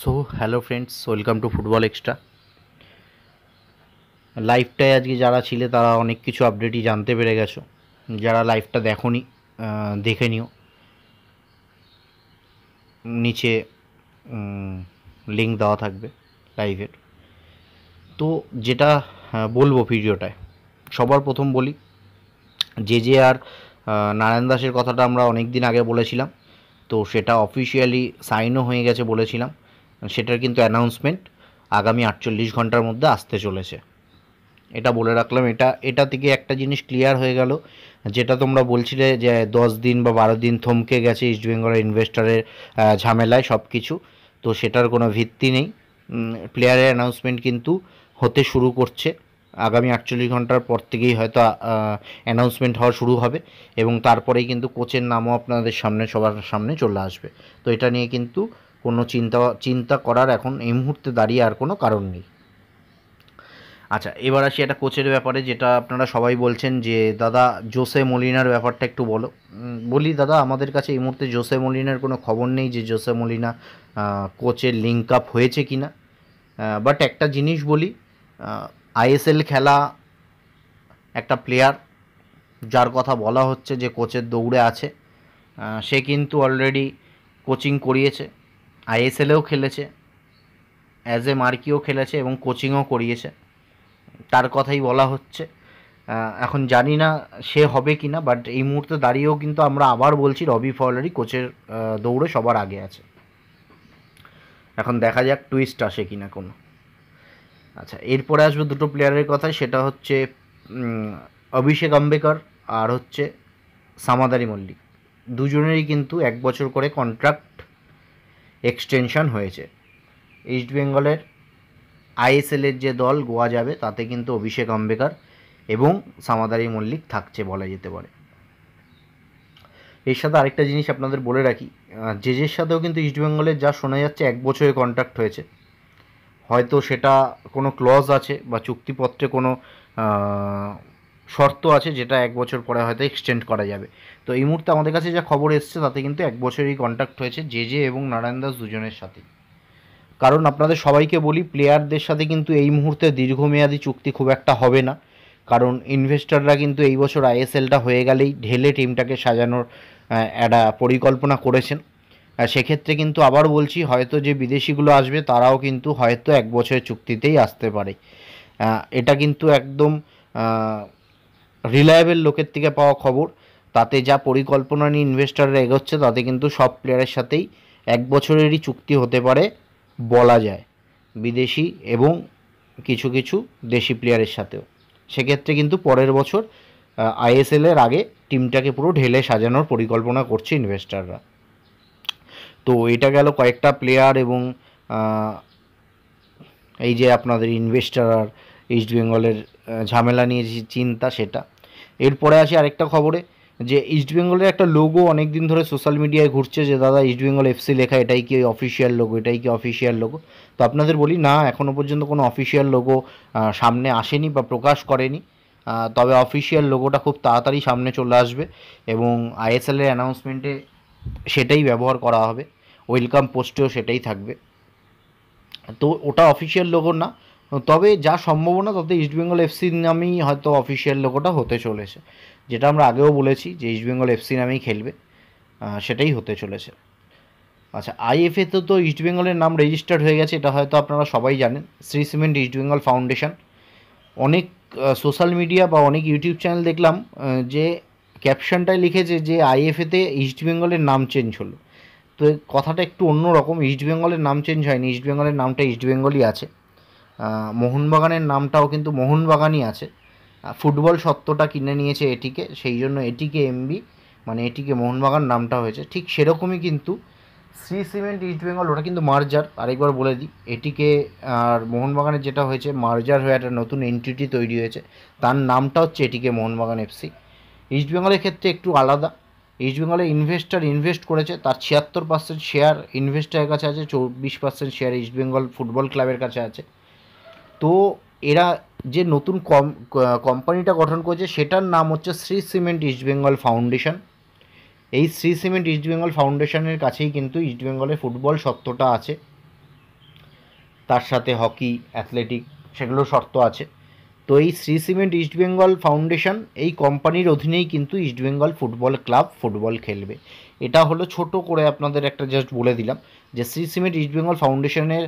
So hello friends welcome to football extra লাইভটায় আজকে যারা ছিলে, তারা অনেক কিছু আপডেটই জানতে পেরে গেছো। যারা লাইভটা দেখোনি দেখে নিও। নিচে লিঙ্ক দেওয়া থাকবে লাইভের তো যেটা বলব ভিডিওটায় সবার প্রথম বলি, যে যে আর নারায়ণ দাসের কথাটা আমরা অনেক দিন আগে বলেছিলাম, তো সেটা অফিসিয়ালি সাইনও হয়ে গেছে বলেছিলাম। সেটার কিন্তু অ্যানাউন্সমেন্ট আগামী আটচল্লিশ ঘণ্টার মধ্যে আসতে চলেছে। এটা বলে রাখলাম, এটা এটা থেকে একটা জিনিস ক্লিয়ার হয়ে গেল, যেটা তোমরা বলছিলে যে দশ দিন বা বারো দিন থমকে গেছে ইস্টবেঙ্গলের ইনভেস্টারের ঝামেলায় সব কিছু তো সেটার কোনো ভিত্তি নেই। প্লেয়ারের অ্যানাউন্সমেন্ট কিন্তু হতে শুরু করছে। আগামী আটচল্লিশ ঘণ্টার পর থেকেই হয়তো অ্যানাউন্সমেন্ট হওয়া শুরু হবে এবং তারপরেই কিন্তু কোচের নামও আপনাদের সামনে, সবার সামনে চলে আসবে। তো এটা নিয়ে কিন্তু কোনো চিন্তা চিন্তা করার এখন এই মুহূর্তে দাঁড়িয়ে আর কোনো কারণ নেই। আচ্ছা এবার আসি একটা কোচের ব্যাপারে যেটা আপনারা সবাই বলছেন যে, দাদা জোসে মলিনার ব্যাপারটা একটু বলো। বলি দাদা, আমাদের কাছে এই মুহূর্তে জোসে মলিনার কোনো খবর নেই যে, জোসে মলিনা কোচের লিঙ্ক আপ হয়েছে কি না বাট একটা জিনিস বলি আইএসএল খেলা একটা প্লেয়ার যার কথা বলা হচ্ছে যে, কোচের দৌড়ে আছে। সে কিন্তু অলরেডি কোচিং করিয়েছে। আইএসএলেও খেলেছে অ্যাজ এ মার্কিও খেলেছে এবং কোচিংও করিয়েছে। তার কথাই বলা হচ্ছে। এখন জানি না সে হবে কি না বাট এই মুহূর্তে দাঁড়িয়েও কিন্তু আমরা আবার বলছি রবি ফলারি কোচের দৌড়ে সবার আগে আছে। এখন দেখা যাক টুইস্ট আসে কি না কোনো। আচ্ছা এরপরে আসবে দুটো প্লেয়ারের কথা সেটা হচ্ছে অভিষেক আম্বেকর আর হচ্ছে সামাদারি মল্লিক। দুজনেরই কিন্তু এক বছর করে কন্ট্রাক্ট এক্সটেনশন হয়েছে। ইস্ট বেঙ্গলের আইএসএলের যে দল গোয়া যাবে তাতে কিন্তু অভিষেক আম্বেকর এবং সামাদারি মল্লিক থাকছে বলা যেতে পারে। এর সাথে আরেকটা জিনিস আপনাদের বলে রাখি আহ, জেজের সাথেও কিন্তু ইস্টবেঙ্গলের যা শোনা যাচ্ছে এক বছরের কন্ট্রাক্ট হয়েছে। হয়তো সেটা কোনো ক্লজ আছে বা চুক্তিপত্রে কোনো শর্ত আছে যেটা এক বছর পরে হয়তো এক্সটেন্ড করা যাবে। তো এই মুহূর্তে আমাদের কাছে যা খবর এসছে, তাতে কিন্তু এক বছরই কন্ট্রাক্ট হয়েছে জেজে এবং নারায়ণ দাস দুজনের সাথে। কারণ আপনাদের সবাইকে বলি প্লেয়ারদের সাথে কিন্তু এই মুহূর্তে দীর্ঘমেয়াদী চুক্তি খুব একটা হবে না। কারণ ইনভেস্টররা কিন্তু এই বছর আইএসএলটা হয়ে গেলেই ঢেলে টিমটাকে সাজানোর একটা পরিকল্পনা করেছেন। সেক্ষেত্রে কিন্তু আবার বলছি, হয়তো যে বিদেশিগুলো আসবে, তারাও কিন্তু হয়তো এক বছরের চুক্তিতেই আসতে পারে। এটা কিন্তু একদম রিলায়েবল লোকের থেকে পাওয়া খবর, তাতে যা পরিকল্পনা নিয়ে ইনভেস্টররা এগোচ্ছে, তাতে কিন্তু সব প্লেয়ারের সাথেই এক বছরেরই চুক্তি হতে পারে বলা যায়, বিদেশি এবং কিছু কিছু দেশি প্লেয়ারের সাথেও। সেক্ষেত্রে কিন্তু পরের বছর আইএসএল এর আগে টিমটাকে পুরো ঢেলে সাজানোর পরিকল্পনা করছে ইনভেস্টররা তো এটা গেল কয়েকটা প্লেয়ার এবং এই যে আপনাদের ইনভেস্টার আর ইস্ট বেঙ্গলের ঝামেলা নিয়ে যে চিন্তা সেটা। এরপরে আসি আরেকটা খবরে, যে ইস্ট বেঙ্গলের একটা লোগো অনেক দিন ধরে সোশ্যাল মিডিয়ায় ঘুরছে যে, দাদা ইস্ট বেঙ্গল এফসি লেখা, এটাই কি অফিসিয়াল লোগো এটাই কি অফিসিয়াল লোগো তো আপনাদের বলি, না এখনও পর্যন্ত কোনো অফিসিয়াল লোগো সামনে আসেনি বা প্রকাশ করেনি। তবে অফিসিয়াল লোগোটা খুব তাড়াতাড়ি সামনে চলে আসবে এবং আইএসএল এর অ্যানাউন্সমেন্টে সেটাই ব্যবহার করা হবে। ওয়েলকাম পোস্টেও সেটাই থাকবে। তো ওটা অফিসিয়াল লোগো না তবে যা সম্ভাবনা, তাতে ইস্টবেঙ্গল এফসির নামেই হয়তো অফিসিয়াল লোগোটা হতে চলেছে। যেটা আমরা আগেও বলেছি যে ইস্টবেঙ্গল এফসি নামেই খেলবে। সেটাই হতে চলেছে। আচ্ছা আইএফএতে তো ইস্টবেঙ্গলের নাম রেজিস্টার্ড হয়ে গেছে, এটা হয়তো আপনারা সবাই জানেন। Shree cement East Bengal foundation অনেক সোশ্যাল মিডিয়া বা অনেক ইউটিউব চ্যানেল দেখলাম যে ক্যাপশনটায় লিখেছে যে আইএফএতে ইস্টবেঙ্গলের নাম চেঞ্জ হলো। তো কথাটা একটু অন্যরকম ইস্টবেঙ্গলের নাম চেঞ্জ হয়নি ইস্টবেঙ্গলের নামটা ইস্টবেঙ্গলই আছে। মোহনবাগানের নামটাও কিন্তু মোহনবাগানই আছে। ফুটবল সত্ত্বটা কিনে নিয়েছে এটিকে, সেই জন্য এটিকে এমবি মানে এটিকে মোহনবাগান নামটা হয়েছে। ঠিক সেরকমই কিন্তু শ্রী সিমেন্ট ইস্টবেঙ্গল ওটা কিন্তু মার্জার। আরেকবার বলে দিই, এটিকে আর মোহনবাগানের যেটা হয়েছে, মার্জার হয়ে একটা নতুন এন্টিটি তৈরি হয়েছে। তার নামটা হচ্ছে এটিকে মোহনবাগান এফসি ইস্টবেঙ্গলের ক্ষেত্রে একটু আলাদা। ইস্টবেঙ্গলে ইনভেস্টার ইনভেস্ট করেছে, তার ছিয়াত্তর পার্সেন্ট শেয়ার ইনভেস্টারের কাছে আছে, চব্বিশ পার্সেন্ট শেয়ার ইস্টবেঙ্গল ফুটবল ক্লাবের কাছে আছে। তো এরা যে নতুন কম কোম্পানিটা গঠন করেছে, সেটার নাম হচ্ছে শ্রী সিমেন্ট ইস্টবেঙ্গল ফাউন্ডেশন। এই শ্রী সিমেন্ট ইস্টবেঙ্গল ফাউন্ডেশনের কাছেই কিন্তু ইস্টবেঙ্গলের ফুটবল সত্ত্বটা আছে। তার সাথে হকি, অ্যাথলেটিক, সেগুলো শর্ত আছে। তো এই শ্রী সিমেন্ট ইস্টবেঙ্গল ফাউন্ডেশন, এই কোম্পানির অধীনেই কিন্তু ইস্টবেঙ্গল ফুটবল ক্লাব ফুটবল খেলবে। এটা হলো ছোট করে আপনাদের একটা জাস্ট বলে দিলাম যে শ্রী সিমেন্ট ইস্টবেঙ্গল ফাউন্ডেশনের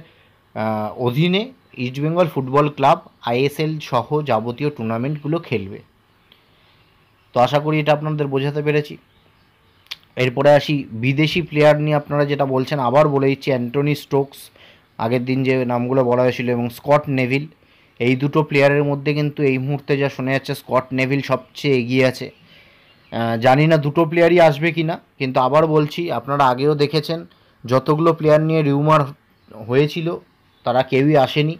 অধীনে ইস্টবেঙ্গল ফুটবল ক্লাব আইএসএল সহ যাবতীয় টুর্নামেন্টগুলো খেলবে। তো আশা করি এটা আপনাদের বোঝাতে পেরেছি। এরপরে আসি, বিদেশি প্লেয়ার নিয়ে আপনারা যেটা বলছেন, আবার বলে দিচ্ছি অ্যান্টনি স্টোকস আগের দিন যে নামগুলো বলা হয়েছিল, এবং স্কট নেভিল এই দুটো প্লেয়ারের মধ্যে কিন্তু এই মুহূর্তে যা শোনা যাচ্ছে স্কট নেভিল সবচেয়ে এগিয়ে আছে। জানি না দুটো প্লেয়ারই আসবে কি না কিন্তু আবার বলছি, আপনারা আগেও দেখেছেন, যতগুলো প্লেয়ার নিয়ে রিউমার হয়েছিল, তারা কেউই আসেনি।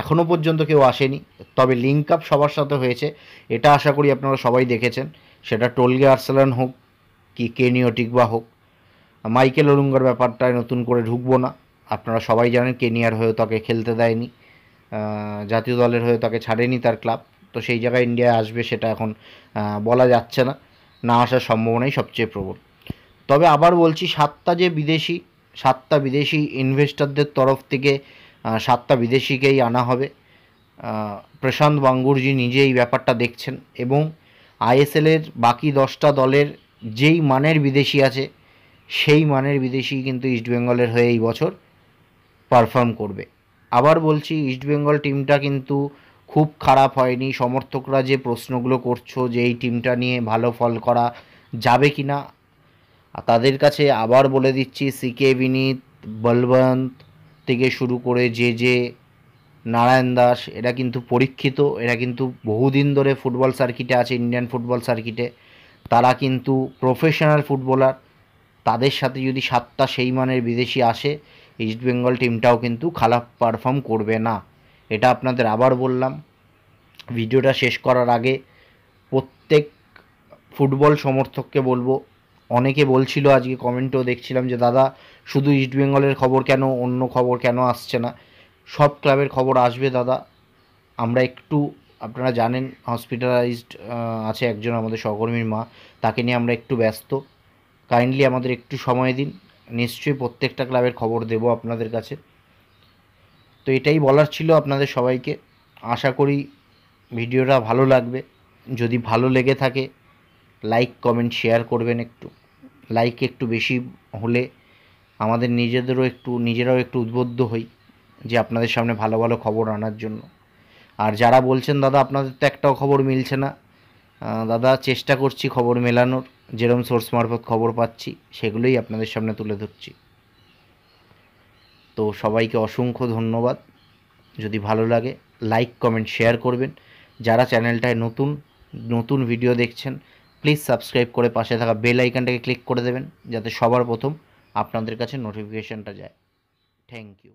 এখনও পর্যন্ত কেউ আসেনি। তবে লিঙ্ক আপ সবার সাথে হয়েছে। এটা আশা করি আপনারা সবাই দেখেছেন। সেটা টোলগে আর্সেলান হোক, কি কেনিওটিক বা হোক। মাইকেল অলুঙ্গার ব্যাপারটায় নতুন করে ঢুকবো না। আপনারা সবাই জানেন কেনিয়ার হয়েও তাকে খেলতে দেয়নি। জাতীয় দলের হয়ে তাকে ছাড়েনি তার ক্লাব তো সেই জায়গায় ইন্ডিয়ায় আসবে সেটা এখন বলা যাচ্ছে না। না আসার সম্ভাবনাই সবচেয়ে প্রবল। তবে আবার বলছি, সাতটা যে বিদেশি, সাতটা বিদেশি ইনভেস্টরদের তরফ থেকে সাতটা বিদেশিকেই আনা হবে। প্রশান্ত বাঙ্গুরজি নিজে এই ব্যাপারটা দেখছেন এবং আইএসএলের বাকি দশটা দলের যেই মানের বিদেশি আছে, সেই মানের বিদেশি কিন্তু ইস্টবেঙ্গলের হয়ে এই বছর পারফর্ম করবে। আবার বলছি ইস্টবেঙ্গল টিমটা কিন্তু খুব খারাপ হয়নি। সমর্থকরা যে প্রশ্নগুলো করছ যে এই টিমটা নিয়ে ভালো ফল করা যাবে কি না তাদের কাছে আবার বলে দিচ্ছি, সিকে বিনীত, বলবন্ত থেকে শুরু করে যে যে নারায়ণ দাস, এরা কিন্তু পরীক্ষিত, এরা কিন্তু বহুদিন ধরে ফুটবল সার্কিটে আছে, ইন্ডিয়ান ফুটবল সার্কিটে। তারা কিন্তু প্রফেশনাল ফুটবলার। তাদের সাথে যদি সাতটা সেই মানের বিদেশি আসে ইস্টবেঙ্গল টিমটাও কিন্তু খারাপ পারফর্ম করবে না। এটা আপনাদের আবার বললাম। ভিডিওটা শেষ করার আগে প্রত্যেক ফুটবল সমর্থককে বলব অনেকে বলছিল, আজকে কমেন্টেও দেখছিলাম যে, দাদা, শুধু ইস্টবেঙ্গলের খবর কেন? অন্য খবর কেন আসছে না? সব ক্লাবের খবর আসবে, দাদা। আমরা একটু, আপনারা জানেন হসপিটালাইজড আছে একজন আমাদের সহকর্মীর মা। তাকে নিয়ে আমরা একটু ব্যস্ত। কাইন্ডলি আমাদের একটু সময় দিন। নিশ্চয়ই প্রত্যেকটা ক্লাবের খবর দেব আপনাদের কাছে। তো এটাই বলার ছিল আপনাদের সবাইকে। আশা করি ভিডিওটা ভালো লাগবে। যদি ভালো লেগে থাকে লাইক কমেন্ট শেয়ার করবেন একটু। লাইক একটু বেশি হলে আমাদের নিজেদেরও একটু, নিজেরাও একটু উদ্বুদ্ধ হই যে আপনাদের সামনে ভালো ভালো খবর আনার জন্য। আর যারা বলছেন, দাদা, আপনাদের তো একটাও খবর মিলছে না। দাদা, চেষ্টা করছি খবর মেলানোর যেরকম সোর্স মারফত খবর পাচ্ছি, সেগুলোই আপনাদের সামনে তুলে ধরছি। তো সবাইকে অসংখ্য ধন্যবাদ। যদি ভালো লাগে লাইক কমেন্ট শেয়ার করবেন। যারা চ্যানেলটায় নতুন নতুন ভিডিও দেখছেন প্লিজ সাবস্ক্রাইব করে পাশে থাকা বেল আইকনটাকে ক্লিক করে দেবেন, যাতে সবার প্রথম আপনাদের কাছে নোটিফিকেশনটা যায়। Thank you